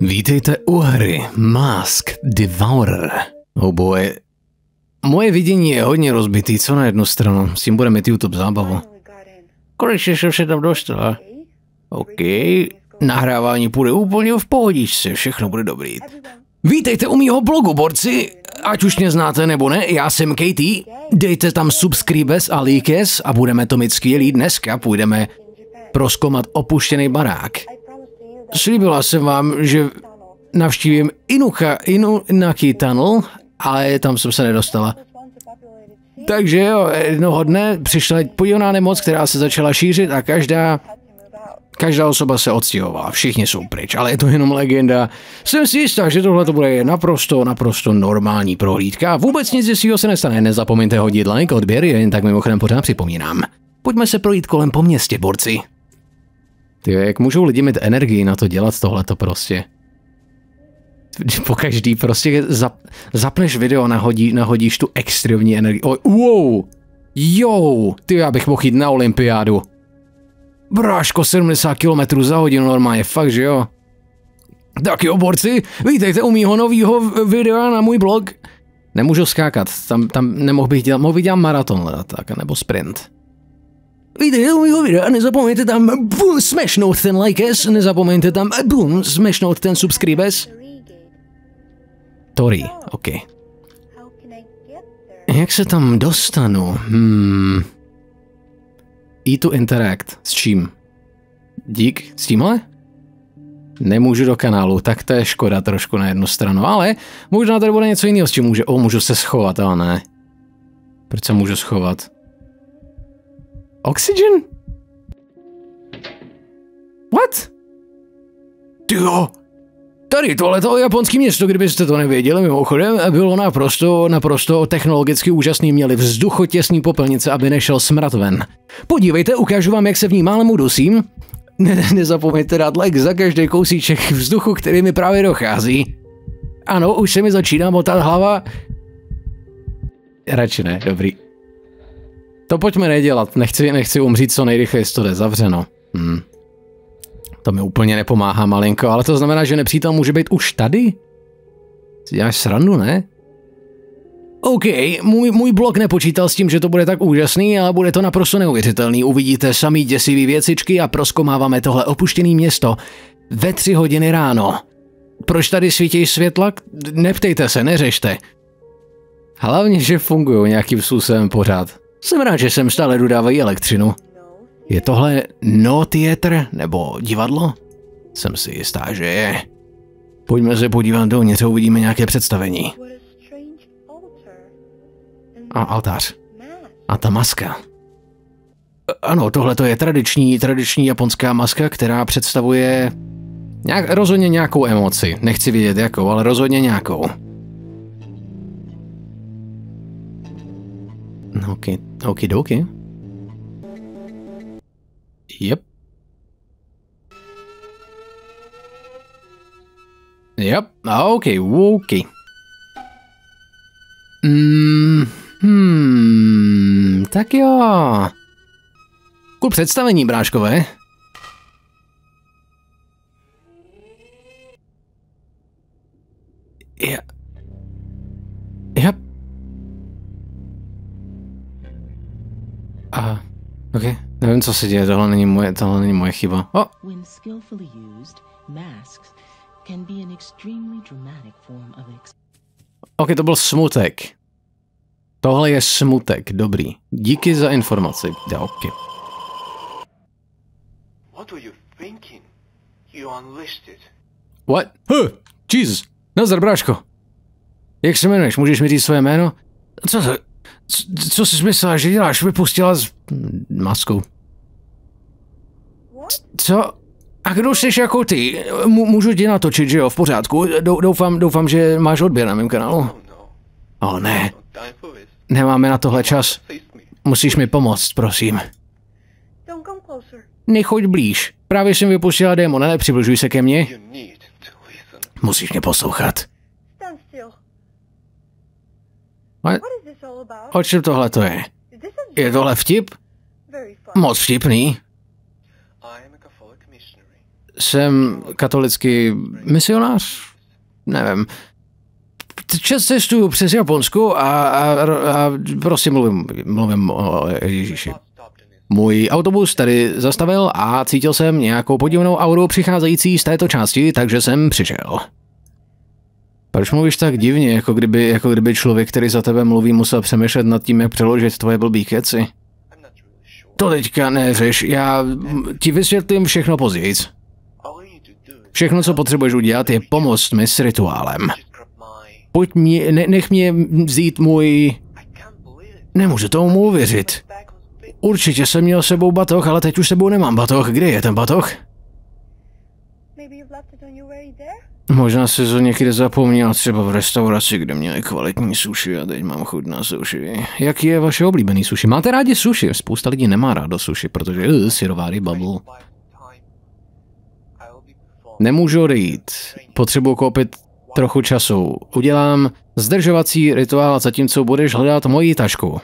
Vítejte u hry Mask Devourer. Boy. Moje vidění je hodně rozbitý, co na jednu stranu. S tím bude mít YouTube zábavu. Konečně jsem se tam dostala. OK, nahrávání půjde úplně v pohodičce, všechno bude dobrý. Vítejte u mýho blogu, borci. Ať už mě znáte nebo ne, já jsem Katie. Dejte tam subscribes a líkes a budeme to mít skvělý. Dneska půjdeme proskomat opuštěný barák. Slíbila jsem vám, že navštívím Inuka, Inunaki Tunnel, ale tam jsem se nedostala. Takže jo, jednoho dne přišla podivná nemoc, která se začala šířit a každá Každá osoba se odstěhovala, všichni jsou pryč, ale je to jenom legenda. Jsem si jistá, že tohle to bude naprosto, naprosto normální prohlídka. Vůbec nic zjistého se nestane, nezapomeňte hodit like, odběr, jen tak mimochodem pořád připomínám. Pojďme se projít kolem po městě, borci. Ty, jak můžou lidi mít energii na to dělat tohleto prostě? Po každý prostě zap, zapneš video, nahodí, nahodíš tu extrémní energii. Oh, wow! Jo, ty já bych mohl jít na olympiádu. Bráško, 70 km za hodinu normálně, fakt, že jo? Tak jo, borci, vítejte u mýho nového videa na můj blog. Nemůžu skákat, tam, tam nemohl bych dělat, mohl bych dělat maraton, tak, nebo sprint. Vítejte u mýho videa, nezapomeňte tam boom, smashnout ten likes, nezapomeňte tam boom, smashnout ten subscribes. Tori, ok. Jak se tam dostanu? Hmm. E to interact. S čím? Dík? S tímhle? Nemůžu do kanálu, tak to je škoda trošku na jednu stranu, ale možná tady bude něco jiného, s čím může. O, můžu se schovat, ale ne. Proč se můžu schovat? Oxygen? What? Tyjo, Tady tohleto japonské město, kdybyste to nevěděli, mimochodem, bylo naprosto, naprosto technologicky úžasný. Měli vzduchotěsný popelnice, aby nešel smrad ven. Podívejte, ukážu vám, jak se v ní málem udusím. Ne, nezapomeňte dát like za každý kousíček vzduchu, který mi právě dochází. Ano, už se mi začíná motat hlava. Radši ne, dobrý. To pojďme nedělat, nechci, nechci umřít co nejrychleji, to jde zavřeno. Hmm. To mi úplně nepomáhá malinko, ale to znamená, že nepřítel může být už tady? Si děláš srandu, ne? OK, můj, můj blog nepočítal s tím, že to bude tak úžasný, ale bude to naprosto neuvěřitelný. Uvidíte samý děsivý věcičky a proskomáváme tohle opuštěné město ve tři hodiny ráno. Proč tady svítí světla? Neptejte se, neřešte. Hlavně, že fungují nějakým způsobem pořád. Jsem rád, že sem stále dodávají elektřinu. Je tohle no theater nebo divadlo? Jsem si jistá, že je. Pojďme se podívat dovnitř uvidíme nějaké představení. A altář. A ta maska. Ano, tohle to je tradiční, tradiční japonská maska, která představuje nějak, rozhodně nějakou emoci. Nechci vědět jakou, ale rozhodně nějakou. Ok, okidoki. Yep. Yep, okay, okay. Mm, hmm, tak jo. Kul představení, bráškové. Ja. Yep. A, okay. Nevím, co se děje, tohle není moje, tohle není moje chyba. Oh. Ok, to byl smutek. Tohle je smutek, dobrý. Díky za informaci. Ok. What were you thinking? You unlisted. What? Huh, Jesus. Nazdar, bráško. Jak se jmenuješ? Můžeš mi říct své jméno? Co to? Co jsi myslela, že děláš? Vypustila z masku. Co? A kdo jsi jako ty? M- můžu tě natočit, že jo? V pořádku. Doufám, doufám, že máš odběr na mém kanálu. O ne. Nemáme na tohle čas. Musíš mi pomoct, prosím. Nechoď blíž. Právě jsem vypustila démona, nepřibližuj se ke mně. Musíš mě poslouchat. What? O čem tohle to je? Je tohle vtip? Moc vtipný. jsem katolický misionář. Nevím. Čas cestuju přes Japonsko a, a, a prostě mluvím, mluvím o Ježíši. Můj autobus tady zastavil a cítil jsem nějakou podivnou auru přicházející z této části, takže jsem přišel. Proč mluvíš tak divně, jako kdyby, jako kdyby člověk, který za tebe mluví, musel přemýšlet nad tím, jak přeložit tvoje blbý keci? To teďka neřeš, já ti vysvětlím všechno později. Všechno, co potřebuješ udělat, je pomoct mi s rituálem. Pojď mě, ne, nech mě vzít můj... Nemůžu tomu uvěřit. Určitě jsem měl sebou batoh, ale teď už sebou nemám batoh. Kde je ten batoh? Možná si to někdy zapomněl, třeba v restauraci, kde měli kvalitní suši a teď mám chuť na suši. Jaký je vaše oblíbený suši? Máte rádi suši? Spousta lidí nemá rádo suši, protože uh, syrová ryba, Nemůžu odejít. Potřebuji koupit trochu času. Udělám zdržovací rituál, zatímco budeš hledat moji tašku.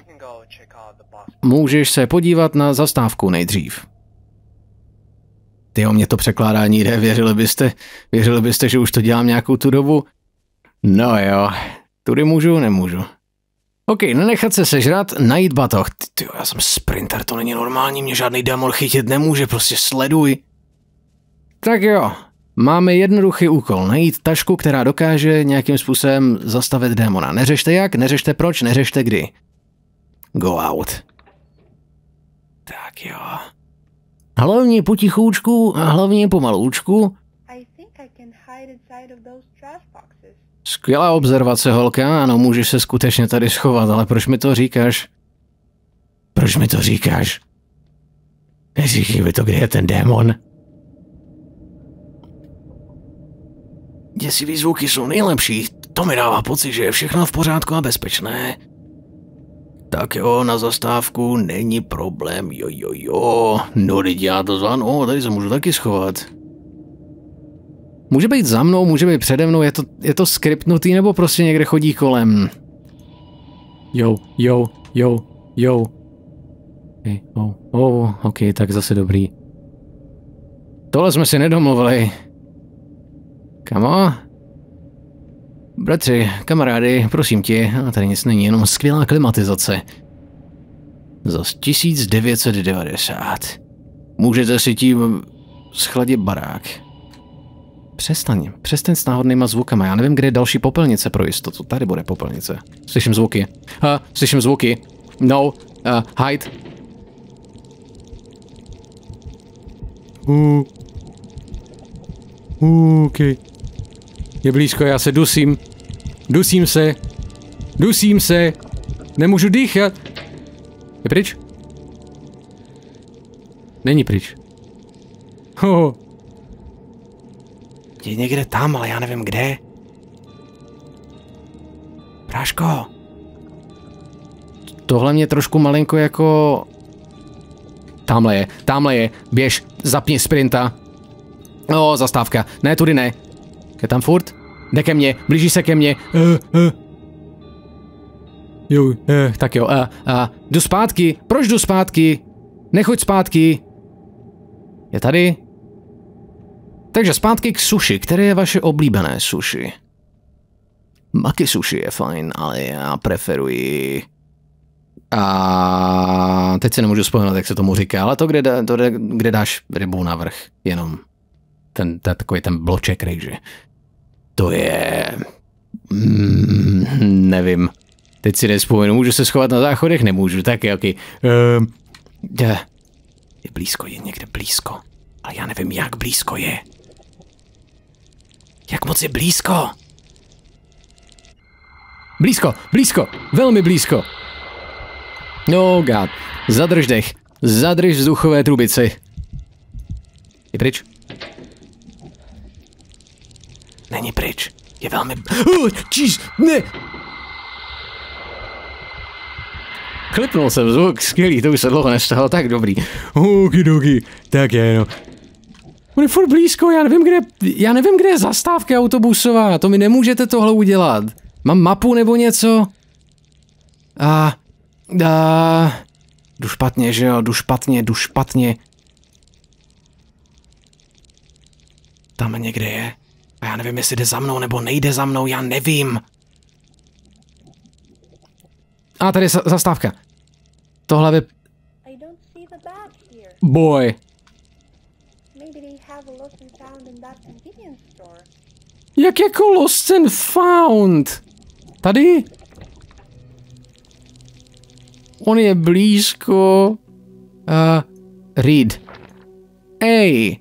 Můžeš se podívat na zastávku nejdřív. Ty o mě to překládání jde, věřili byste, věřili byste, že už to dělám nějakou tu dobu? No jo, tudy můžu, nemůžu. OK, nenechat se sežrat, najít batoh. Ty, já jsem sprinter, to není normální, mě žádný demon chytit nemůže, prostě sleduj. Tak jo, máme jednoduchý úkol, najít tašku, která dokáže nějakým způsobem zastavit démona. Neřešte jak, neřešte proč, neřešte kdy. Go out. Tak jo. Hlavně potichoučku a hlavně pomaloučku. Skvělá observace, holka, ano, můžeš se skutečně tady schovat, ale proč mi to říkáš? Proč mi to říkáš? Neříkej mi to, kde je ten démon. Děsivý zvuky jsou nejlepší, to mi dává pocit, že je všechno v pořádku a bezpečné. Tak jo, na zastávku není problém, jo jo jo. No, teď já to zvládnu, oh, tady se můžu taky schovat. Může být za mnou, může být přede mnou, je to, je to skriptnutý nebo prostě někde chodí kolem. Jo, jo, jo, jo. Okay, oh, oh, ok, tak zase dobrý. Tohle jsme si nedomluvili. Kamo? Bratři, kamarády, prosím tě, a tady nic není, jenom skvělá klimatizace. Za 1990. Můžete si tím schladit barák. Přestaň, přestaň s náhodnýma zvukama, já nevím, kde je další popelnice pro jistotu. Tady bude popelnice. Slyším zvuky. Uh, slyším zvuky. No, uh, hide. Uh. Uh, okay. Je blízko, já se dusím. Dusím se. Dusím se. Nemůžu dýchat. Je pryč? Není pryč. Ho. Je někde tam, ale já nevím kde. Práško. Tohle mě trošku malinko jako... Tamhle je, tamhle je. Běž, zapni sprinta. O, zastávka. Ne, tudy ne. Je tam furt? Jde ke mně, blíží se ke mně. Uh, uh. Jo, uh, tak jo. Uh, uh, jdu zpátky. Proč jdu zpátky? Nechoď zpátky. Je tady? Takže zpátky k suši. Které je vaše oblíbené suši? Maki suši je fajn, ale já preferuji... A teď si nemůžu vzpomenout, jak se tomu říká, ale to, kde, to, kde dáš rybu navrch, jenom ten, ten takový ten bloček rejže. To je... Mm, nevím. Teď si nespomenu, můžu se schovat na záchodech? Nemůžu, tak je, okay. Um, je, je blízko, je někde blízko. Ale já nevím, jak blízko je. Jak moc je blízko? Blízko, blízko, velmi blízko. No god, zadrž dech, zadrž vzduchové trubici. Je pryč? Není pryč. Je velmi... Oh, číš, ne! Klipnul jsem zvuk, skvělý, to už se dlouho nestalo, tak dobrý. Okidoki, tak je no. On je furt blízko, já nevím, kde, já nevím, kde je zastávka autobusová, to mi nemůžete tohle udělat. Mám mapu nebo něco? A, a, jdu špatně, že jo, jdu špatně, jdu špatně. Tam někde je. A já nevím, jestli jde za mnou nebo nejde za mnou, já nevím. A tady je zastávka. Tohle by... Boy. Jak jako lost and found? Tady? On je blízko. Uh, read. Ej.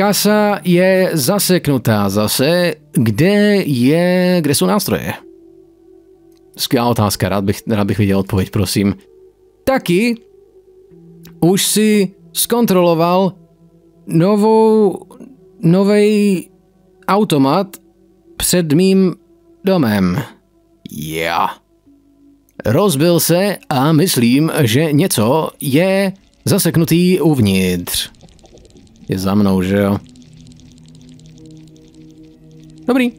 Kasa je zaseknutá zase. Kde je, kde jsou nástroje? Skvělá otázka, rád bych, rád bych viděl odpověď, prosím. Taky už si zkontroloval novou, nový automat před mým domem. Yeah. Rozbil se a myslím, že něco je zaseknutý uvnitř. Je za mnou, že jo? Dobrý.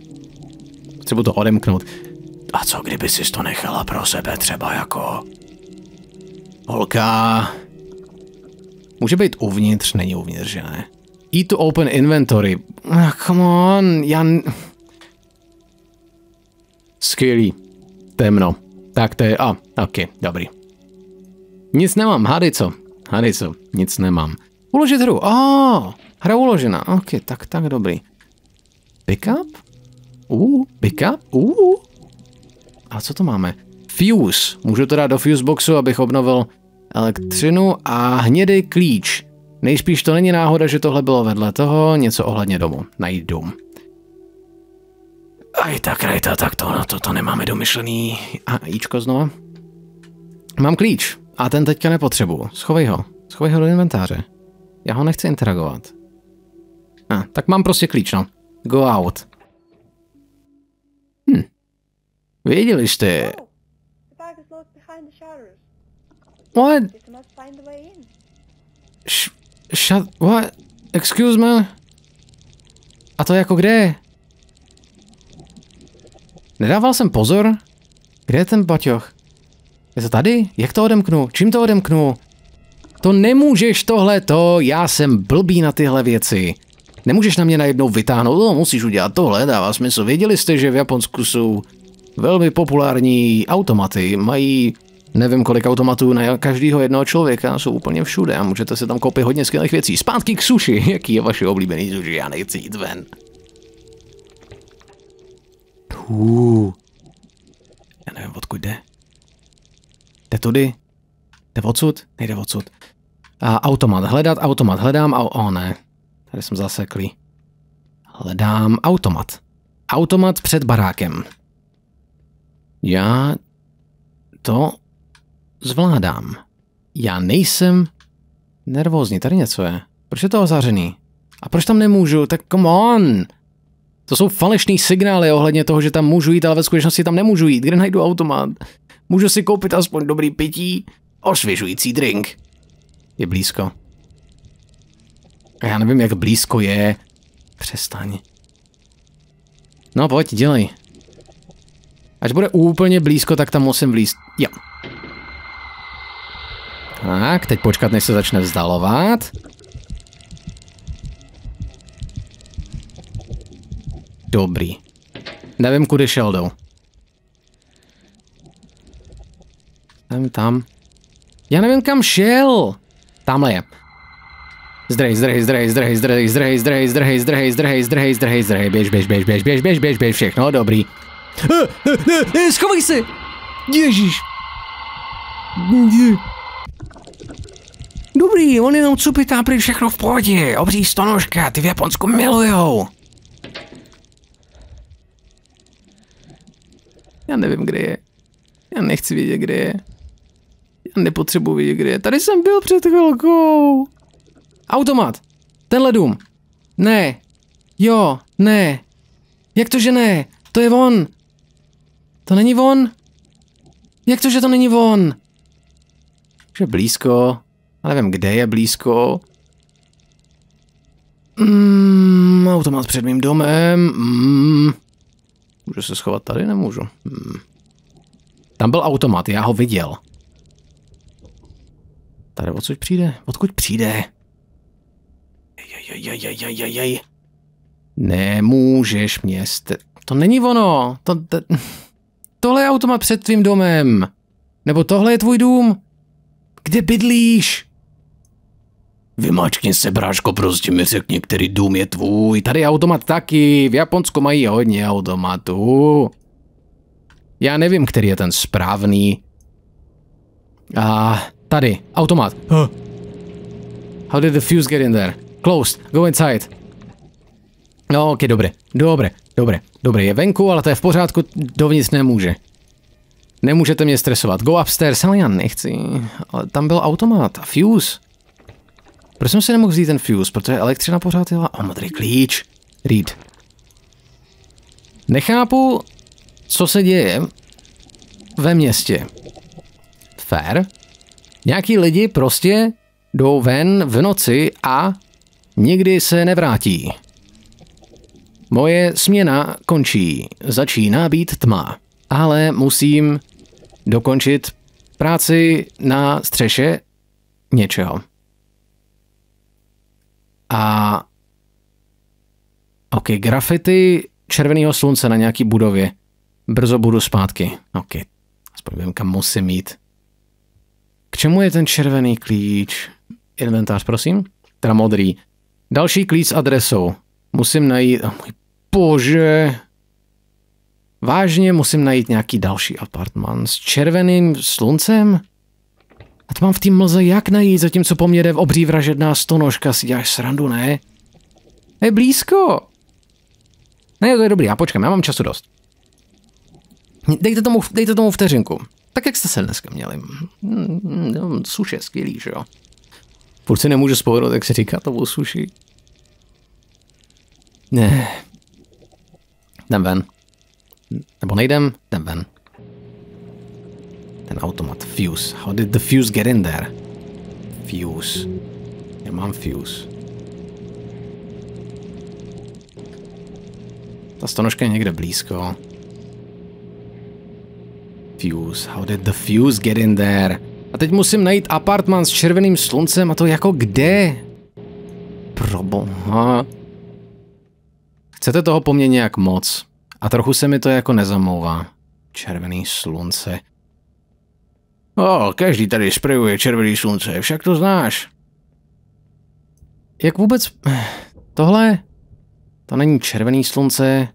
Potřebuji to odemknout. A co kdyby si to nechala pro sebe třeba jako... Holka... Může být uvnitř, není uvnitř, že ne? E to open inventory. Oh, come on, já... Skvělý. Temno. Tak to je... A, ah, ok, dobrý. Nic nemám, hádej co. Hádej co, nic nemám. Uložit hru. A, oh, hra uložena. Ok, tak, tak dobrý. Pickup? Uh, pickup? Uh. A co to máme? Fuse. Můžu to dát do fuse boxu, abych obnovil elektřinu a hnědý klíč. Nejspíš to není náhoda, že tohle bylo vedle toho, něco ohledně domu. Najít dům. Aj tak, rejta, tak to, no, to, to nemáme domyšlený. A jíčko znova. Mám klíč a ten teďka nepotřebuju. Schovej ho. Schovej ho do inventáře. Já ho nechci interagovat. A, tak mám prostě klíč, no. Go out. Hm. Věděli jste... What? Sh shut... What? Excuse me? A to jako kde? Nedával jsem pozor? Kde je ten baťoch? Je to tady? Jak to odemknu? Čím to odemknu? To nemůžeš tohleto, já jsem blbý na tyhle věci. Nemůžeš na mě najednou vytáhnout, no musíš udělat tohle, dává smysl. Věděli jste, že v Japonsku jsou velmi populární automaty, mají nevím kolik automatů na každého jednoho člověka, jsou úplně všude a můžete se tam koupit hodně skvělých věcí. Zpátky k suši, jaký je vaše oblíbený suši, já nechci jít ven. Uh. Já nevím, odkud jde. Jde tudy? Jde odsud? Nejde odsud. A automat, hledat automat, hledám, a o ne, tady jsem zaseklý. Hledám automat. Automat před barákem. Já to zvládám. Já nejsem nervózní, tady něco je. Proč je to ozářený? A proč tam nemůžu? Tak come on! To jsou falešný signály ohledně toho, že tam můžu jít, ale ve skutečnosti tam nemůžu jít. Kde najdu automat? Můžu si koupit aspoň dobrý pití? Osvěžující drink. Je blízko. Já nevím, jak blízko je. Přestaň. No pojď, dělej. Až bude úplně blízko, tak tam musím vlízt. Jo. Tak, teď počkat, než se začne vzdalovat. Dobrý. Nevím, kudy šel jdou. Jsem tam. Já nevím, kam šel. Tamhle je. Zdrhej, zdrhej, zdrhej, zdrhej, zdrhej, zdrhej, zdrhej, zdrhej, zdrhej, zdrhej, zdrhej, zdrhej, zdrhej, běž, běž, běž, běž, běž, běž, běž, běž, všechno, dobrý. Schovej se! Ježíš! Dobrý, on jenom cupitá prý všechno v pohodě, obří stonožka, ty v Japonsku milujou. Já nevím, kde je. Já nechci vědět, kde je. Já nepotřebuji vědět, kde je. Tady jsem byl před chvilkou. Automat. Tenhle dům. Ne. Jo, ne. Jak to, že ne? To je on. To není on. Jak to, že to není on? Že blízko. Ale nevím, kde je blízko. Mm, automat před mým domem. Mm. Můžu se schovat tady? Nemůžu. Hmm. Tam byl automat, já ho viděl. Tady odsud přijde? Odkud přijde? Jej. Nemůžeš mě st- To není ono. To, to, tohle je automat před tvým domem. Nebo tohle je tvůj dům. Kde bydlíš? Vymačkni se, bráško, prostě mi řekni, který dům je tvůj. Tady je automat taky. V Japonsku mají hodně automatů. Já nevím, který je ten správný. A tady, automat. Huh. How did the fuse get in there? Closed. Go inside. No, ok, dobré, dobré, dobré, dobré, je venku, ale to je v pořádku, dovnitř nemůže. Nemůžete mě stresovat. Go upstairs, ale já nechci. Ale tam byl automat a fuse. Proč jsem si nemohl vzít ten fuse? Protože elektřina pořád jela. O, modrý klíč. Read. Nechápu, co se děje ve městě. Fair. Nějaký lidi prostě jdou ven v noci a nikdy se nevrátí. Moje směna končí, začíná být tma, ale musím dokončit práci na střeše něčeho. A OK, grafity červeného slunce na nějaký budově. Brzo budu zpátky. OK, aspoň vím, kam musím jít. K čemu je ten červený klíč? Inventář, prosím? Teda modrý. Další klíč s adresou. Musím najít... Oh, můj bože. Vážně musím najít nějaký další apartman s červeným sluncem? A to mám v té mlze jak najít, zatímco po mně jde v obří vražedná stonožka, si děláš srandu, ne? Je blízko. Ne, to je dobrý, já počkám, já mám času dost. Dejte tomu, dejte tomu vteřinku. Tak jak jste se dneska měli? Mm, suše, skvělý, že jo? Furt si nemůžu spojit, jak se říká to o suši. Ne. Jdem ven. Nebo nejdem, jdem ven. Ten automat. Fuse. How did the fuse get in there? Fuse. Já mám fuse. Ta stonožka je někde blízko. Fuse. How did the fuse get in there? A teď musím najít apartman s červeným sluncem a to jako kde? Proboha. Chcete toho po mně nějak moc. A trochu se mi to jako nezamlouvá. Červený slunce. O, každý tady sprejuje červený slunce, však to znáš. Jak vůbec... Tohle... To není červený slunce,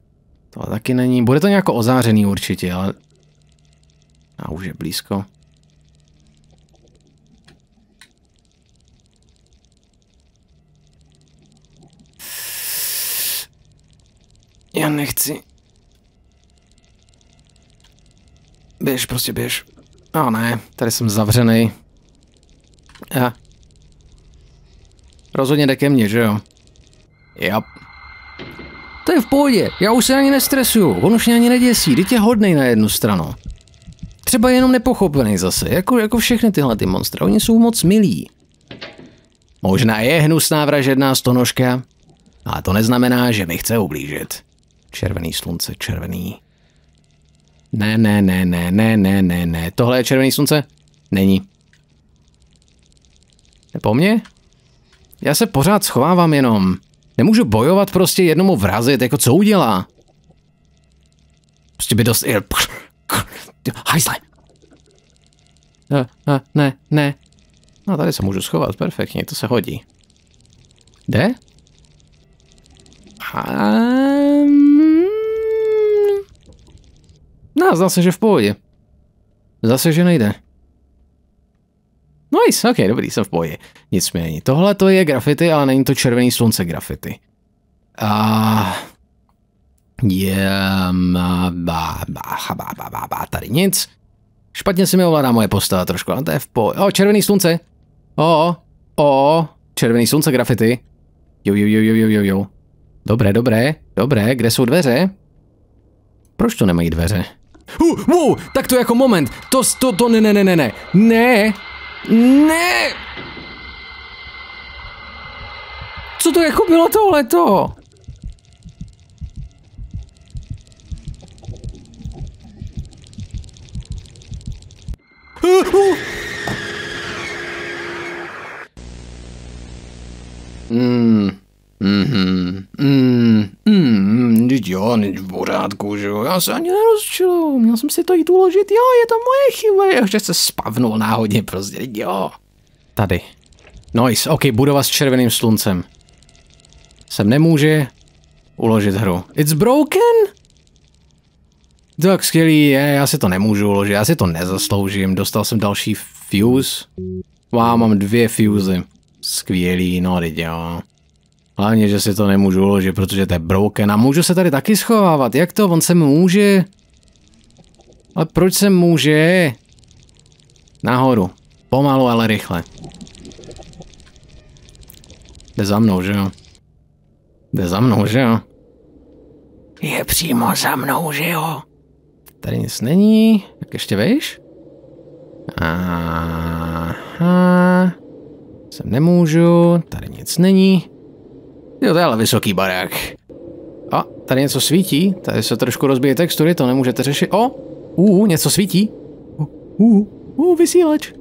to taky není. Bude to nějak ozářený určitě, ale... A už je blízko. Já nechci. Běž, prostě běž. No ne, tady jsem zavřený. Já. Rozhodně jde ke mně, že jo? Yep. To je v pohodě, já už se ani nestresuju, on už mě ani neděsí, teď je hodnej na jednu stranu. Třeba jenom nepochopený zase, jako, jako všechny tyhle ty monstra, oni jsou moc milí. Možná je hnusná vražedná stonožka, ale to neznamená, že mi chce ublížit. Červený slunce, červený. Ne, ne, ne, ne, ne, ne, ne, ne. Tohle je červený slunce? Není. Je po mně? Já se pořád schovávám jenom. Nemůžu bojovat prostě jednomu vrazit, jako co udělá? Prostě by dost... Hajzle! Ne, ne, ne, ne. No tady se můžu schovat, perfektně, to se hodí. Jde? Um... No, zase, že v pohodě. Zase, že nejde. Nice, ok, dobrý, jsem v pohodě. Nicméně, tohle to je grafity, ale není to červený slunce grafity. A... Je... Tady nic. Špatně si mi ovládá moje postava trošku, ale to je v pohodě. O, červený slunce. O, o, červený slunce grafity. Jo, jo, jo, jo, jo, jo. Dobré, dobré, dobré, kde jsou dveře? Proč to nemají dveře? Uh, wow, tak to jako moment. To, to, to, ne, ne, ne, ne, ne. Ne. Ne. Co to jako bylo tohleto? Mm, mm, mm, mm. teď jo, teď v pořádku, že jo, já se ani nerozčilu, měl jsem si to jít uložit, jo, je to moje chyba, že se spavnul náhodně prostě, jo. Tady. Nice, ok, budova s červeným sluncem. Sem nemůže uložit hru. It's broken? Tak skvělý, je, já si to nemůžu uložit, já si to nezasloužím, dostal jsem další fuse. Wow, mám dvě fusey. Skvělý, no teď jo. Hlavně, že si to nemůžu uložit, protože to je broken a můžu se tady taky schovávat. Jak to? On se může. Ale proč se může? Nahoru. Pomalu, ale rychle. Jde za mnou, že jo? Jde za mnou, že jo? Je přímo za mnou, že jo? Tady nic není. Tak ještě vejš? Aha. Sem nemůžu, tady nic není. Jo, to je ale vysoký barák. A, tady něco svítí, tady se trošku rozbije textury, to nemůžete řešit. O, uh, něco svítí. Uh, uh vysílač.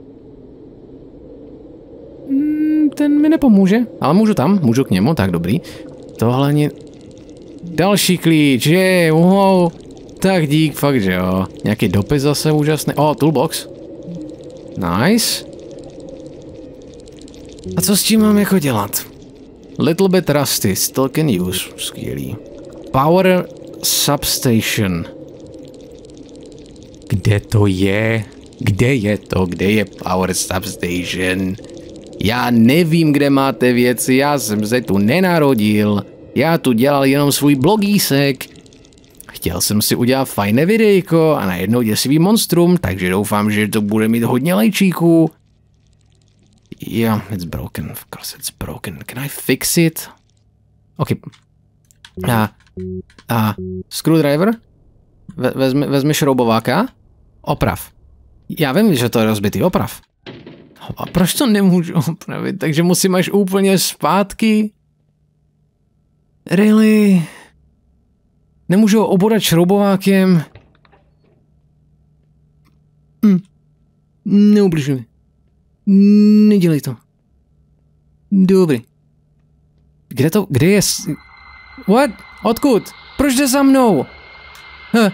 Mm, ten mi nepomůže, ale můžu tam, můžu k němu, tak dobrý. Tohle ani... Další klíč, je, wow. Tak dík, fakt, že jo. Nějaký dopis zase úžasný. O, toolbox. Nice. A co s tím mám jako dělat? Little bit rusty, still can use. Skvělý. Power substation. Kde to je? Kde je to? Kde je power substation? Já nevím, kde máte věci, já jsem se tu nenarodil. Já tu dělal jenom svůj blogísek. Chtěl jsem si udělat fajné videjko a najednou děsivý monstrum, takže doufám, že to bude mít hodně lajčíků. Yeah, it's broken. Of course it's broken. Can I fix it? OK. A, a screwdriver? Ve, vezmi, vezmi šroubováka? Oprav. Já vím, že to je rozbitý. Oprav. A proč to nemůžu opravit? Takže musím až úplně zpátky? Really? Nemůžu ho obodat šroubovákem? Hm. Neubližuj. Nedělej to. Dobrý. Kde to, kde je... What? Odkud? Proč jde za mnou? Huh.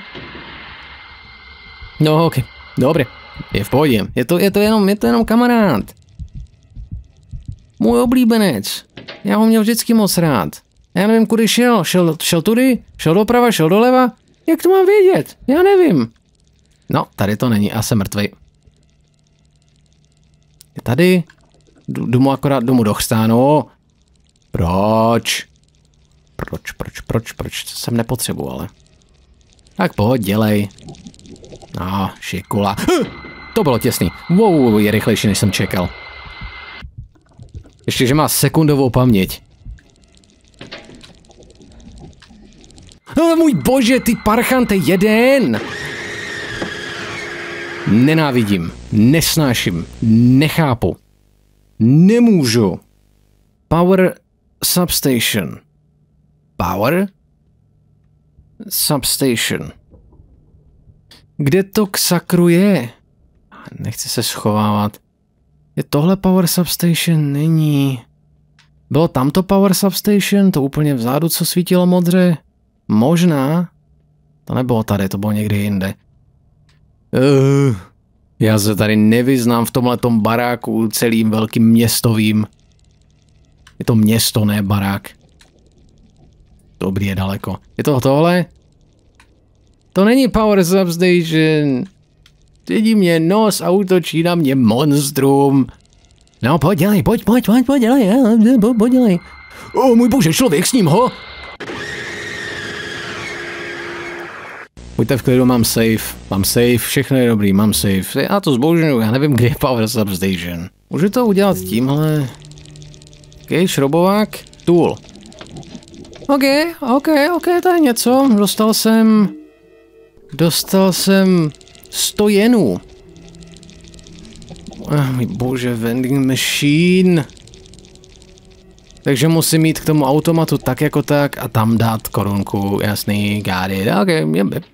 No, ok. Dobře. Je v pohodě. Je to, je to jenom, je to jenom kamarád. Můj oblíbenec. Já ho měl vždycky moc rád. Já nevím, kudy šel. Šel, šel tudy? Šel doprava? Šel doleva? Jak to mám vědět? Já nevím. No, tady to není. Já jsem mrtvý. Je tady. Jdu mu akorát, mu do chstánu. Proč? Proč, proč, proč, proč? To jsem nepotřeboval. Tak pojď, dělej. No, šikula. To bylo těsný. Wow, je rychlejší, než jsem čekal. Ještě, že má sekundovou paměť. No, můj bože, ty parchante, jeden! Nenávidím, nesnáším, nechápu. Nemůžu. Power Substation. Power Substation. Kde to k sakru je? Nechci se schovávat. Je tohle Power Substation? Není. Bylo tamto Power Substation? To úplně vzadu, co svítilo modře? Možná. To nebylo tady, to bylo někde jinde. Uh, já se tady nevyznám v tomhle baráku celým velkým městovým. Je to město, ne barák. Dobrý je daleko. Je to tohle? To není Power Substation. Vidí mě nos a útočí na mě monstrum. No pojď dělej, pojď, pojď, pojď, pojď dělej, pojď, pojď dělej. O můj bože, člověk s ním, ho? Buďte v klidu, mám safe, mám safe, všechno je dobrý, mám safe. Já to zbožňuju, já nevím, kde je Power Substation. Můžu to udělat tímhle. OK, šrobovák, tool. OK, OK, OK, to je něco. Dostal jsem... Dostal jsem 100 jenů. Oh, můj bože, vending machine. Takže musím mít k tomu automatu tak jako tak a tam dát korunku, jasný, it, ok, yep.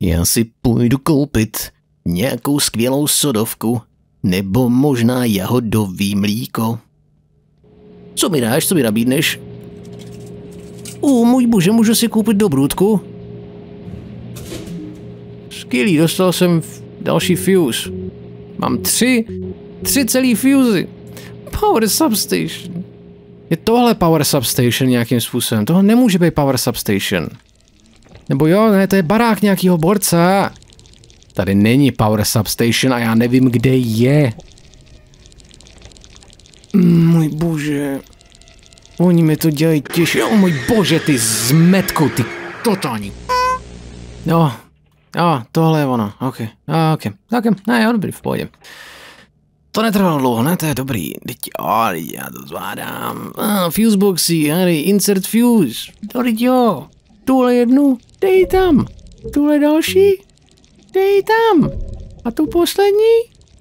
Já si půjdu koupit nějakou skvělou sodovku nebo možná jahodový mlíko. Co mi dáš, co mi nabídneš? U, můj bože, můžu si koupit dobrůdku? Skvělý, dostal jsem další fuse. Mám tři, tři celý fusy. Power Substation. Je tohle Power Substation nějakým způsobem? Tohle nemůže být Power Substation. Nebo jo, ne, to je barák nějakého borca. Tady není Power Substation a já nevím, kde je. Mm, můj bože. Oni mi to dělají těžké. Oh můj bože, ty zmetku, ty totální. Jo, jo, tohle je ono. OK, OK, OK, ne, jo, dobrý, v pohodě. To netrvalo dlouho, ne? To je dobrý. Teď jo, já to zvládám. Ah, fuseboxy, hry, insert fuse. To teď jo. Tuhle jednu, dej tam. Tuhle další, dej tam. A tu poslední,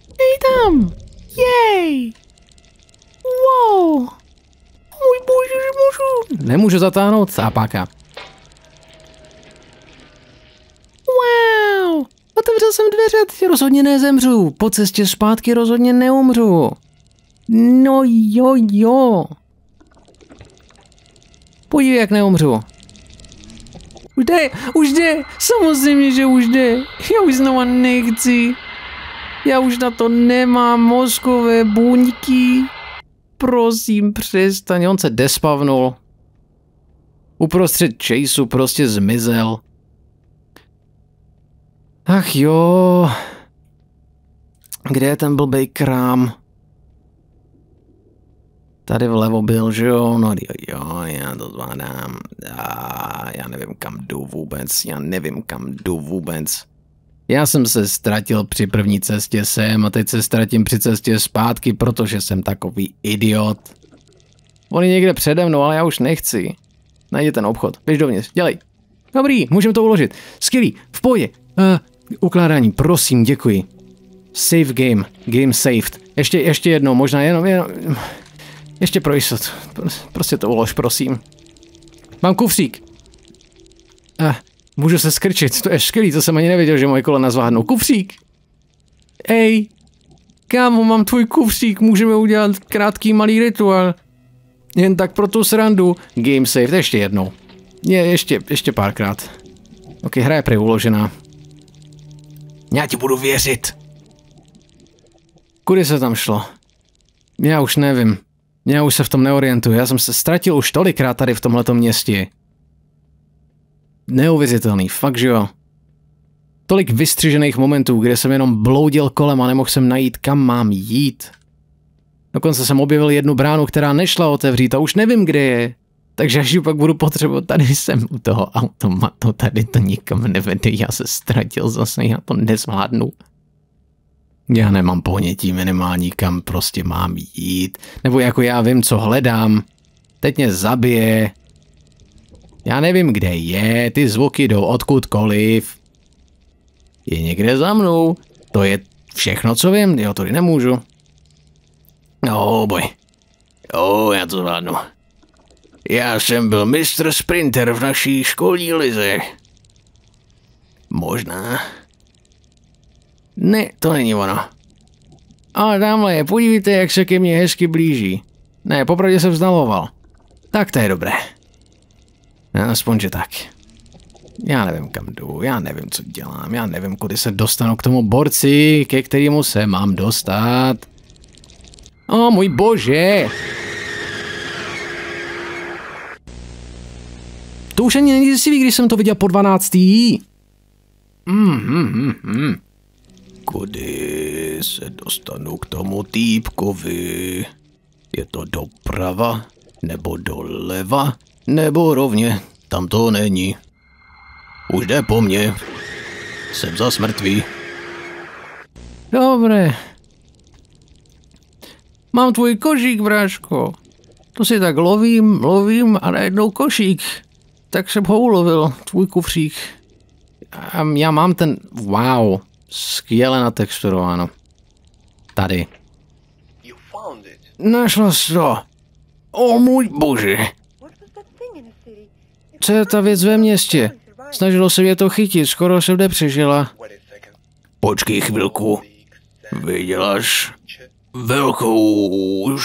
dej tam. Jej. Wow. Můj bože, že můžu. Nemůžu zatáhnout sápáka. Wow. Otevřel jsem dveře teď rozhodně nezemřu. Po cestě zpátky rozhodně neumřu. No jo, jo. Podívej, jak neumřu. Už jde, už jde, samozřejmě, že už jde. Já už znova nechci. Já už na to nemám mozkové buňky. Prosím, přestaň, on se despavnul. Uprostřed chaseu prostě zmizel. Ach jo. Kde je ten blbej krám? Tady vlevo byl, že jo? No jo, jo já to zvládám. A já nevím, kam jdu vůbec. Já nevím, kam jdu vůbec. Já jsem se ztratil při první cestě sem a teď se ztratím při cestě zpátky, protože jsem takový idiot. On je někde přede mnou, ale já už nechci. Najdi ten obchod, běž dovnitř, dělej. Dobrý, můžeme to uložit. Skvělý, v pohodě. Uh, Ukládání, prosím, děkuji. Save game, game saved. Ještě, ještě jednou, možná jenom, jenom ještě pro jistotu. Prostě to ulož, prosím. Mám kufřík. Uh, můžu se skrčit, to je skvělý, to jsem ani nevěděl, že moje kolena zvládnou. Kufřík! Ej, kámo, mám tvůj kufřík, můžeme udělat krátký malý rituál. Jen tak pro tu srandu. Game saved, ještě jednou. Je, ještě, ještě párkrát. Ok, hra je prý uložená. Já ti budu věřit. Kudy se tam šlo? Já už nevím. Já už se v tom neorientuji. Já jsem se ztratil už tolikrát tady v tomhleto městě. Neuvěřitelný, fakt že jo. Tolik vystřižených momentů, kde jsem jenom bloudil kolem a nemohl jsem najít, kam mám jít. Dokonce jsem objevil jednu bránu, která nešla otevřít a už nevím, kde je. Takže až ji pak budu potřebovat, tady jsem u toho automatu, tady to nikam nevede, já se ztratil zase, já to nezvládnu. Já nemám ponětí minimální, kam prostě mám jít, nebo jako já vím, co hledám. Teď mě zabije. Já nevím, kde je, ty zvuky jdou odkudkoliv. Je někde za mnou, to je všechno, co vím, jo, tady nemůžu. No, boj. Jo, já to zvládnu. Já jsem byl mistr sprinter v naší školní lize. Možná. Ne, to není ono. Ale tamhle je, podívejte, jak se ke mně hezky blíží. Ne, popravdě se vzdaloval. Tak to je dobré. Aspoň, že tak. Já nevím, kam jdu, já nevím, co dělám, já nevím, kudy se dostanu k tomu borci, ke kterému se mám dostat. O můj bože! To už ani není děsivý, když jsem to viděl po 12. Mm, mm, mm, mm. Kudy se dostanu k tomu týpkovi? Je to doprava? Nebo doleva? Nebo rovně? Tam to není. Už jde po mně. Jsem za smrtvý. Dobré. Mám tvůj košík, bráško. To si tak lovím, lovím a najednou košík tak jsem ho ulovil, tvůj kufřík. Já mám ten, wow, skvěle natexturováno. Tady. Našla jsi to. O můj bože. Co je ta věc ve městě? Snažilo se mě to chytit, skoro jsem nepřežila. Počkej chvilku. Viděláš velkou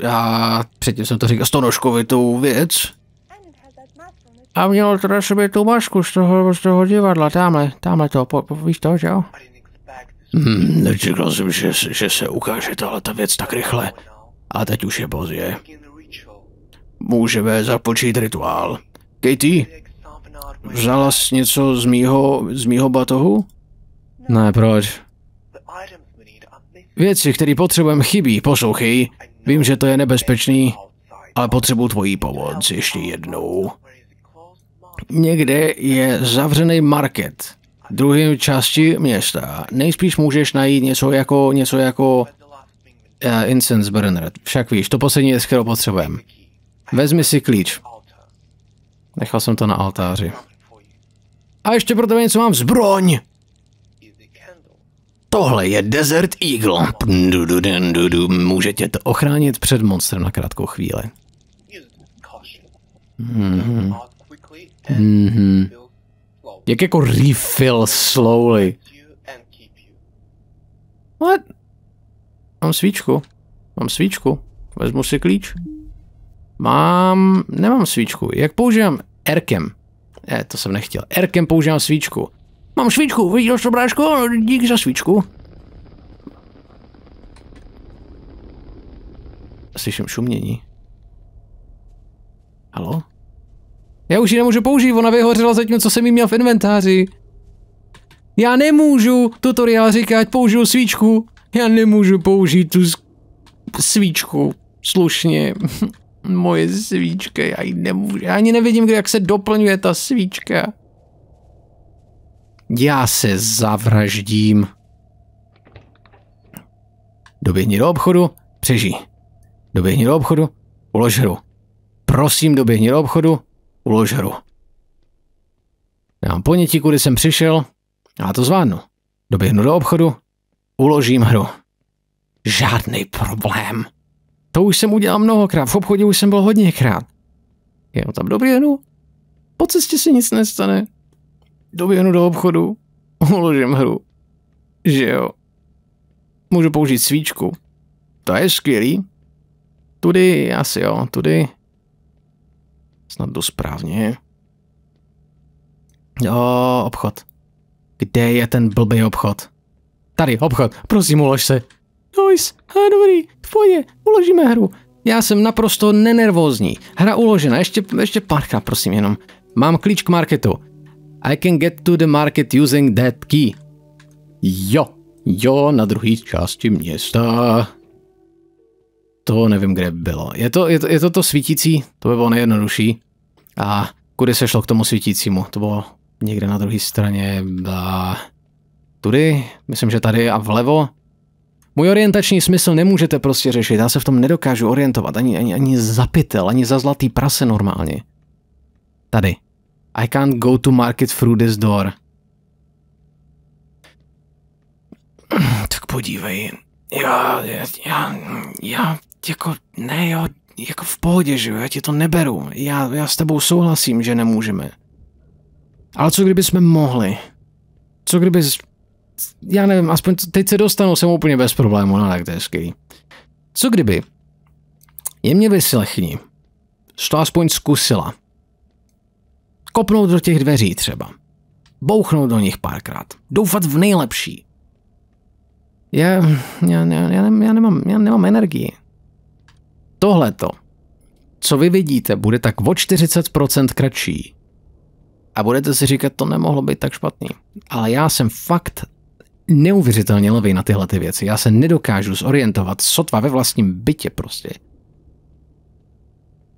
já předtím jsem to říkal stonožkovitou věc. A mělo teda sobě tu masku z toho, z toho divadla, tamhle, tamhle to, po, po, víš to, že jo? Hmm, nečekal jsem, že, že se ukáže tahle ta věc tak rychle. A teď už je pozdě. Můžeme započít rituál. Katie, vzala jsi něco z mýho, z mýho batohu? Ne, proč? Věci, které potřebujeme, chybí, poslouchej. Vím, že to je nebezpečný, ale potřebuji tvojí pomoc ještě jednou. Někde je zavřený market, druhé části města. Nejspíš můžeš najít něco jako, něco jako uh, incense burner. Však víš, to poslední je, kterou potřebujeme. Vezmi si klíč. Nechal jsem to na altáři. A ještě pro tebe něco mám zbroň! Tohle je Desert Eagle. Může tě to ochránit před monstrem na krátkou chvíli. Mm-hmm. Mm-hmm. Jak jako refill slowly. What? Mám svíčku. Mám svíčku. Vezmu si klíč. Mám... Nemám svíčku. Jak používám Erkem? Ne, to jsem nechtěl. Erkem používám svíčku. Mám svíčku, viděl jsi bráško? Díky za svíčku. Slyším šumění. Halo? Já už ji nemůžu použít, ona vyhořela zatím, co jsem jí měl v inventáři. Já nemůžu tutoriál říkat, použiju svíčku. Já nemůžu použít tu svíčku slušně. Moje svíčka, já ji nemůžu. Já ani nevidím, jak se doplňuje ta svíčka. Já se zavraždím. Doběhni do obchodu, přežij. Doběhni do obchodu, ulož hru. Prosím, doběhni do obchodu, ulož hru. Nemám ponětí, kudy jsem přišel, já to zvládnu. Doběhnu do obchodu, uložím hru. Žádný problém. To už jsem udělal mnohokrát, v obchodě už jsem byl hodněkrát. Jenom tam doběhnu, po cestě se nic nestane. Doběhnu do obchodu, uložím hru. Že jo. Můžu použít svíčku. To je skvělý. Tudy, asi jo, tudy. Snad jdu správně. Jo, obchod. Kde je ten blbý obchod? Tady, obchod, prosím, ulož se. Nice, a dobrý, v pohodě, uložíme hru. Já jsem naprosto nenervózní. Hra uložena, ještě, ještě párkrát, prosím, jenom. Mám klíč k marketu. I can get to the market using that key. Jo, jo, na druhé části města. To nevím, kde bylo. Je to, je to, je to to svítící, to by bylo nejjednodušší. A kudy se šlo k tomu svítícímu? To bylo někde na druhé straně. A tudy, myslím, že tady a vlevo. Můj orientační smysl nemůžete prostě řešit, já se v tom nedokážu orientovat, ani, ani, ani za pytel, ani za zlatý prase normálně. Tady. I can't go to market through this door. Tak podívej. Já, já, já, já jako, ne jo, jako v pohodě, že jo, já ti to neberu. Já, já s tebou souhlasím, že nemůžeme. Ale co kdyby jsme mohli? Co kdyby, já nevím, aspoň teď se dostanu sem úplně bez problému, no tak to je skvělý. Co kdyby je mě vyslechni, to aspoň zkusila. Kopnout do těch dveří třeba. Bouchnout do nich párkrát. Doufat v nejlepší. Já, já, já, já, nemám, já nemám energii. Tohleto, co vy vidíte, bude tak o 40% kratší. A budete si říkat, to nemohlo být tak špatný. Ale já jsem fakt neuvěřitelně levý na tyhle ty věci. Já se nedokážu zorientovat sotva ve vlastním bytě prostě.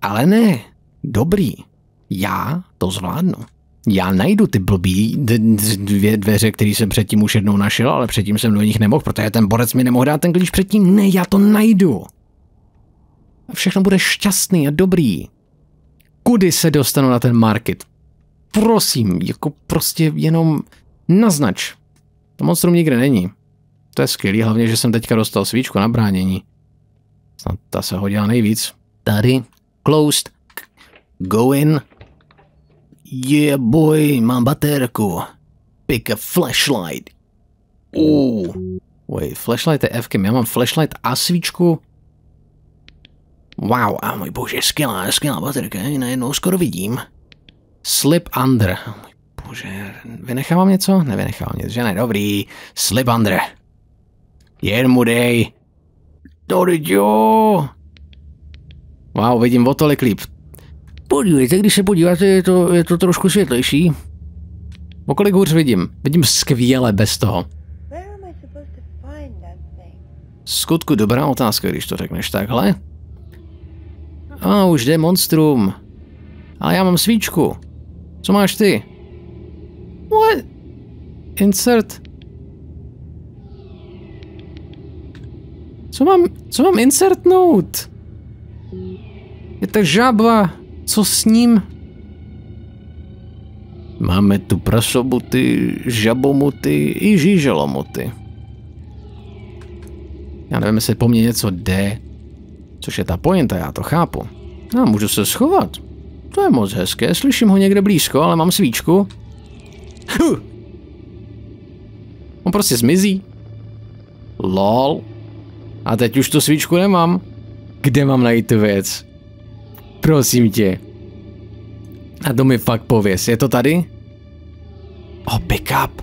Ale ne, dobrý. Já to zvládnu. Já najdu ty blbý dvě dveře, které jsem předtím už jednou našel, ale předtím jsem do nich nemohl, protože ten borec mi nemohl dát ten klíč předtím. Ne, já to najdu. A všechno bude šťastný a dobrý. Kudy se dostanu na ten market? Prosím, jako prostě jenom naznač. To monstrum nikde není. To je skvělý, hlavně, že jsem teďka dostal svíčku na bránění. Snad ta se hodila nejvíc. Tady, closed, go in. Yeah boy, mám baterku. Pick a flashlight. Uh. Wait, flashlight je F, já mám flashlight a svíčku. Wow, a můj bože, skvělá, skvělá baterka, najednou skoro vidím. Slip under. Můj bože, vynechávám něco? Nevynechávám něco, že ne, dobrý. Slip under. Jen mu dej. Jo. Wow, vidím o tolik líp. Podívejte, když se podíváte, je to, je to trošku světlejší. O kolik hůř vidím? Vidím skvěle bez toho. Skutku dobrá otázka, když to řekneš takhle. A už jde monstrum. Ale já mám svíčku. Co máš ty? What? Insert. Co mám, co mám insertnout? Je to žába. Co s ním? Máme tu prasobuty, žabomuty i žíželomuty. Já nevím, jestli po mně něco jde, což je ta pointa, já to chápu. A můžu se schovat. To je moc hezké, slyším ho někde blízko, ale mám svíčku. Huh. On prostě zmizí. Lol. A teď už tu svíčku nemám. Kde mám najít tu věc? Prosím tě. A to mi fakt pověs. Je to tady? Oh, pick up.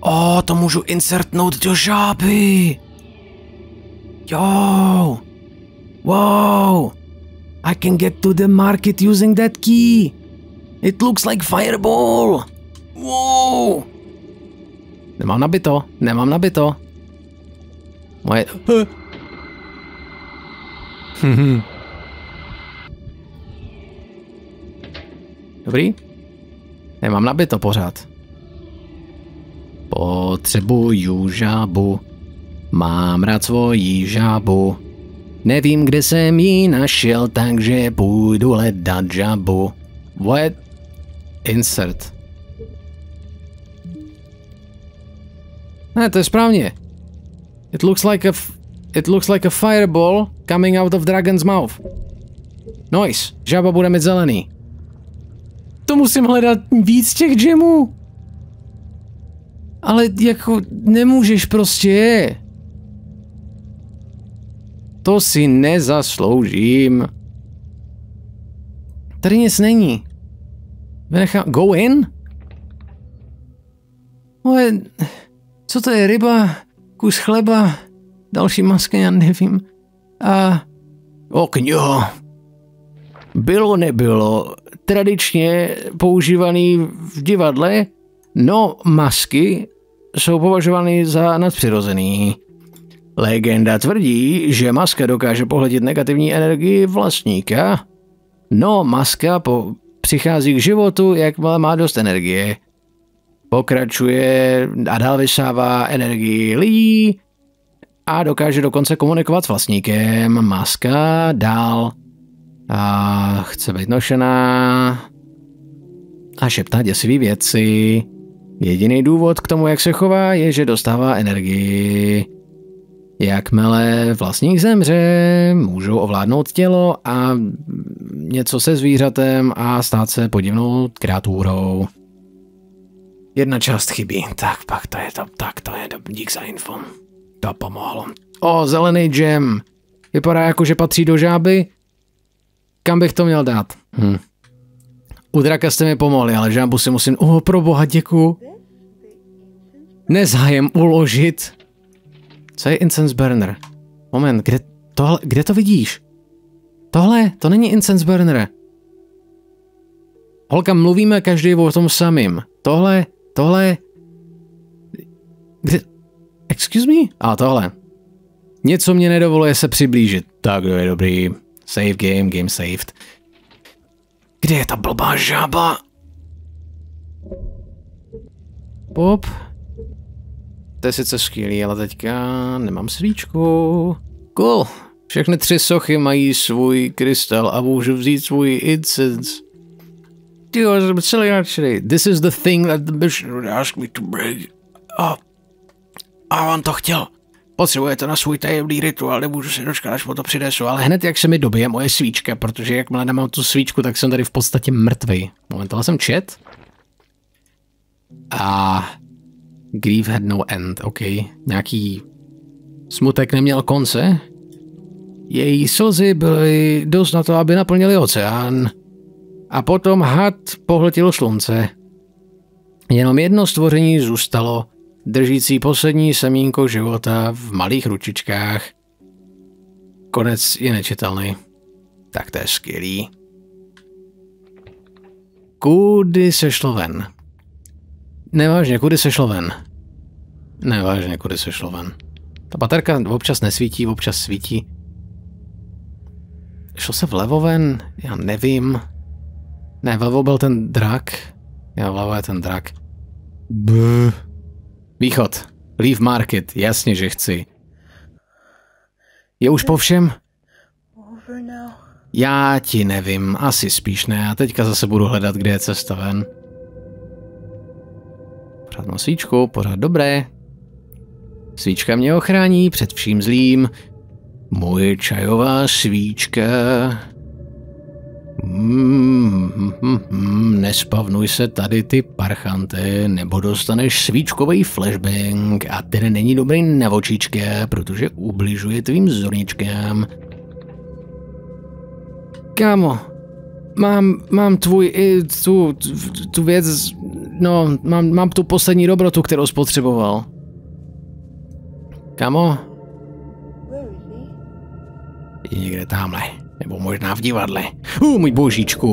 Oh, to můžu insertnout do žáby. Yo. Wow. I can get to the market using that key. It looks like fireball. Wow. Nemám nabito, nemám nabito. Moje... Dobrý? Nemám nabito pořád. Potřebuju žábu. Mám rád svoji žábu. Nevím, kde jsem ji našel, takže půjdu hledat žabu. What? Insert. Ne, to je správně. It looks like a it looks like a fireball coming out of dragon's mouth. Nice. Žaba bude mít zelený. To musím hledat víc těch džemů. Ale jako nemůžeš prostě. To si nezasloužím. Tady nic není. Vynechám... Go in? Ale... Co to je? Ryba? Kus chleba? Další maska? Já nevím. A... Okňo. Bylo nebylo. Tradičně používaný v divadle, no masky jsou považovány za nadpřirozený. Legenda tvrdí, že maska dokáže pohledit negativní energii vlastníka. No, maska po, přichází k životu, jakmile má dost energie. Pokračuje a dál vysává energii lidí a dokáže dokonce komunikovat s vlastníkem. Maska dál a chce být nošená a šeptá děsivý věci. Jediný důvod k tomu, jak se chová, je, že dostává energii. Jakmile vlastník zemře, můžou ovládnout tělo a něco se zvířatem a stát se podivnou kreaturou. Jedna část chybí, tak pak to je to, tak to je to, dík za info. To pomohlo. O, zelený gem. Vypadá jako, že patří do žáby. Kam bych to měl dát? Hm. U draka jste mi pomohli, ale žábu si musím... O, pro boha, děkuju. Nezájem uložit. Co je incense burner? Moment, kde, tohle, kde to vidíš? Tohle, to není incense burner. Holka, mluvíme každý o tom samým. Tohle, tohle... Kde... Excuse me? A tohle. Něco mě nedovoluje se přiblížit. Tak, to je dobrý. Save game, game saved. Kde je ta blbá žába? Pop, to je sice skvělý, ale teďka nemám svíčku. Cool. Všechny tři sochy mají svůj krystal a můžu vzít svůj incense. Ty jsem celý nadšený. This is the thing that the bishop would ask me to bring. A, a on to chtěl. Potřebuje to na svůj tajemný rituál, nemůžu se dočkat, až mu to přinesu, ale hned jak se mi dobije moje svíčka, protože jakmile nemám tu svíčku, tak jsem tady v podstatě mrtvý. Moment, jsem čet. A Grief had no end, OK. Nějaký smutek neměl konce? Její slzy byly dost na to, aby naplnili oceán. A potom had pohltil slunce. Jenom jedno stvoření zůstalo, držící poslední semínko života v malých ručičkách. Konec je nečitelný. Tak to je skvělý. Kudy se šlo ven? Nevážně, kudy se šlo ven? Nevážně, kudy se šlo ven. Ta baterka občas nesvítí, občas svítí. Šlo se vlevo ven? Já nevím. Ne, vlevo byl ten drak. Já vlevo je ten drak. B. Východ. Leave market. Jasně, že chci. Je už po všem? Já ti nevím, asi spíš ne. A teďka zase budu hledat, kde je cesta ven. Pořád mám svíčku, pořád dobré. Svíčka mě ochrání před vším zlým. Moje čajová svíčka. Mm, mm, mm, nespavnuj se tady ty parchante, nebo dostaneš svíčkový flashbang a ten není dobrý na očička, protože ubližuje tvým zorničkám. Kámo, mám, mám tvůj, tu, tu věc, no, mám, mám tu poslední dobrotu, kterou spotřeboval. Kámo? Je někde tamhle. Nebo možná v divadle. Uh, můj božíčku.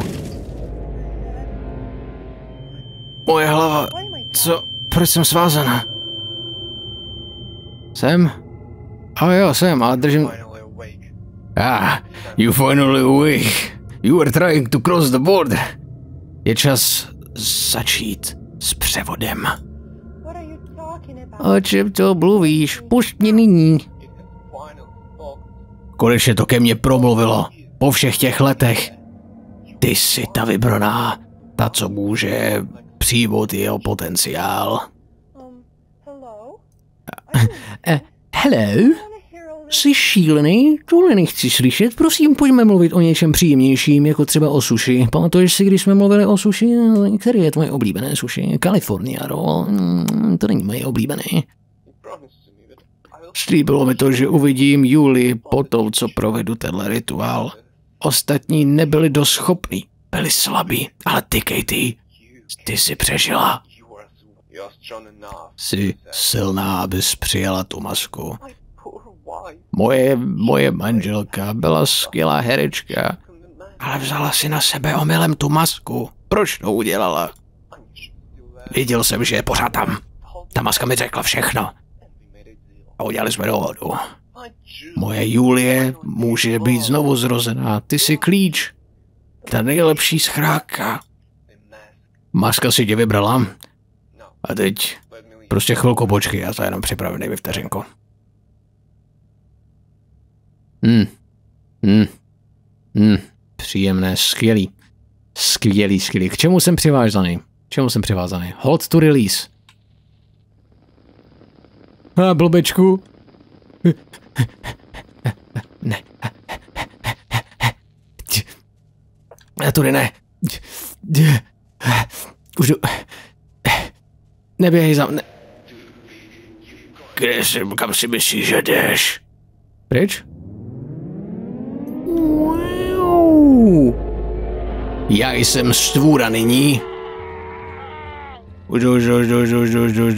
Moje hlava. Co? Proč jsem svázaná? Jsem? A jo, jsem, ale držím... Ah, you finally awake. You were trying to cross the border. Je čas začít s převodem. O čem to mluvíš? Pušť mě nyní. Konečně to ke mně promluvilo. Po všech těch letech. Ty jsi ta vybraná. Ta, co může přijmout jeho potenciál. Uh, hello? Jsi šílený? Tohle nechci slyšet. Prosím, pojďme mluvit o něčem příjemnějším, jako třeba o suši. Pamatuješ si, když jsme mluvili o suši? Který je tvoje oblíbené suši? California roll? Mm, to není moje oblíbené. Slíbilo mi to, že uvidím Juli po tom, co provedu tenhle rituál. Ostatní nebyli dost schopní, byli slabí, ale ty, Katie, ty jsi přežila. Jsi silná, abys přijala tu masku. Moje, moje manželka byla skvělá herečka, ale vzala si na sebe omylem tu masku. Proč to udělala? Viděl jsem, že je pořád tam. Ta maska mi řekla všechno. A udělali jsme dohodu. Moje Julie může být znovu zrozená. Ty jsi klíč. Ta nejlepší schráka. Maska si tě vybrala. A teď prostě chvilku počkej, já to jenom připravím, dej mi vteřinku. Hmm. Hmm. Hmm. Příjemné, skvělý. Skvělý, skvělý. K čemu jsem přivázaný? K čemu jsem přivázaný? Hold to release. A blbečku. Ne. A tudy ne. Už jdu. Neběhej za mne. Kde jsi, kam si myslíš, že jdeš? Pryč? Já jsem stvůra nyní. Už už už už už už už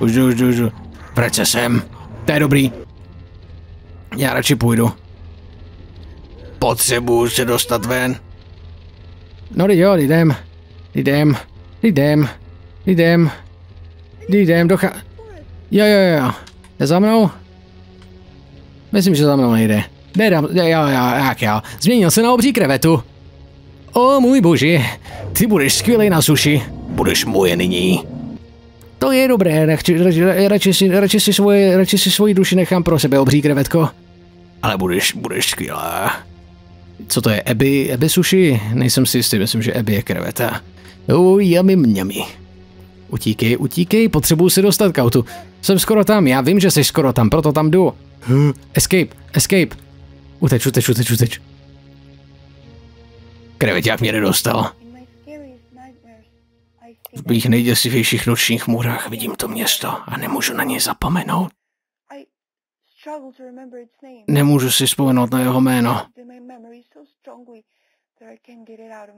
už jdu, už jdu. Vrať se sem. To je dobrý. Já radši půjdu. Potřebuju se dostat ven. No jo, jdem. Jdem. Jdem. Jdem. Jdem, docha... Jo, jo, jo. Jde za mnou? Myslím, že za mnou nejde. Jde, jo, jo, jak jo. Změnil se na obří krevetu. O můj boži, ty budeš skvělý na suši. Budeš moje nyní. To je dobré, radši, radši, radši, si, radši, si svoje, radši si svoji duši nechám pro sebe, obří krevetko. Ale budeš, budeš skvělá. Co to je, Ebi, Ebi sushi? Nejsem si jistý, myslím, že Ebi je kreveta. Oh, yummy mňami. Utíkej, utíkej, potřebuju se dostat k autu. Jsem skoro tam, já vím, že jsi skoro tam, proto tam jdu. Escape, escape. Uteč, uteč, uteč, uteč. Kreveťák mě nedostal. V mých nejděsivějších nočních můrách vidím to město a nemůžu na něj zapomenout. Nemůžu si vzpomenout na jeho jméno.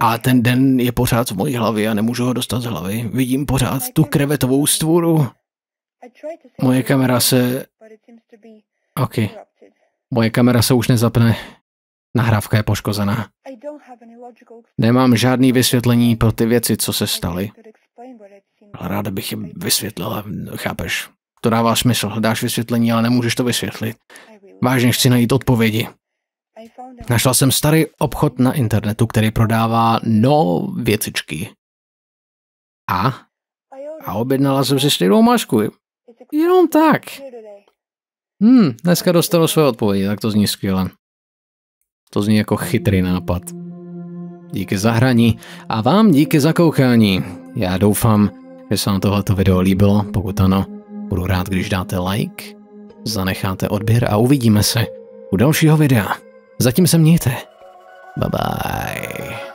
A ten den je pořád v mojí hlavě a nemůžu ho dostat z hlavy. Vidím pořád tu krevetovou stvůru. Moje kamera se... OK. Moje kamera se už nezapne. Nahrávka je poškozená. Nemám žádný vysvětlení pro ty věci, co se staly. Ráda bych jim vysvětlila, chápeš? To dává smysl, dáš vysvětlení, ale nemůžeš to vysvětlit. Vážně chci najít odpovědi. Našla jsem starý obchod na internetu, který prodává no věcičky. A? A objednala jsem si stejnou masku. Jenom tak. Hmm, dneska dostalo své odpovědi, tak to zní skvěle. To zní jako chytrý nápad. Díky za hraní a vám díky za koukání. Já doufám, že se vám tohleto video líbilo, pokud ano, budu rád, když dáte like, zanecháte odběr a uvidíme se u dalšího videa. Zatím se mějte. Bye bye.